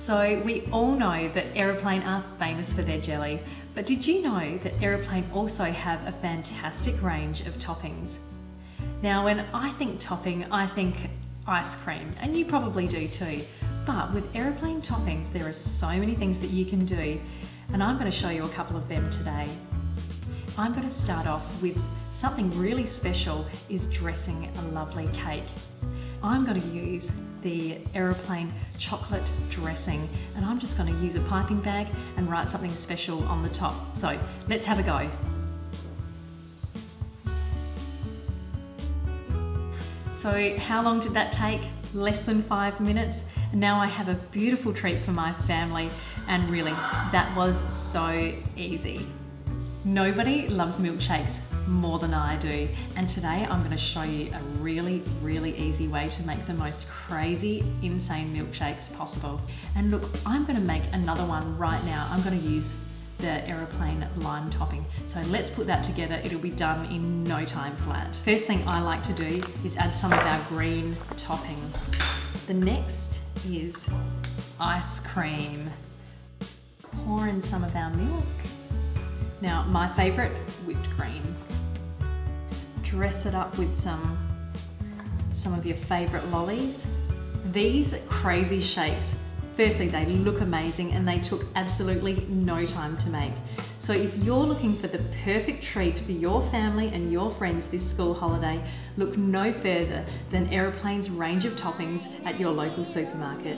So we all know that Aeroplane are famous for their jelly, but did you know that Aeroplane also have a fantastic range of toppings? Now when I think topping, I think ice cream, and you probably do too. But with Aeroplane toppings, there are so many things that you can do, and I'm going to show you a couple of them today. I'm going to start off with something really special is dressing a lovely cake. I'm going to use the aeroplane chocolate dressing and I'm just going to use a piping bag and write something special on the top. So let's have a go. So how long did that take? Less than five minutes. And now I have a beautiful treat for my family and really that was so easy. Nobody loves milkshakes more than I do. And today I'm gonna show you a really, really easy way to make the most crazy, insane milkshakes possible. And look, I'm gonna make another one right now. I'm gonna use the aeroplane lime topping. So let's put that together. It'll be done in no time flat. First thing I like to do is add some of our green topping. The next is ice cream. Pour in some of our milk. Now, my favorite, whipped cream. Dress it up with some, some of your favorite lollies. These crazy shakes, firstly, they look amazing and they took absolutely no time to make. So if you're looking for the perfect treat for your family and your friends this school holiday, look no further than Aeroplane's range of toppings at your local supermarket.